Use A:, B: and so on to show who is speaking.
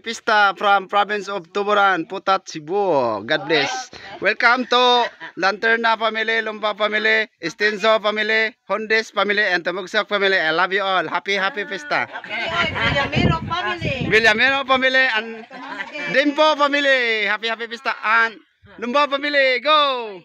A: Pista from province of Tuburan, Putat, Cebu. God bless. Welcome to Lanterna family, Lumba family, Estinzo family, Hondes family, and Tamugsok family. I love you all. Happy, happy Pista.
B: Villamero family.
A: Villamero family and Dimpo family. Happy, happy Pista. And Lumba family, go!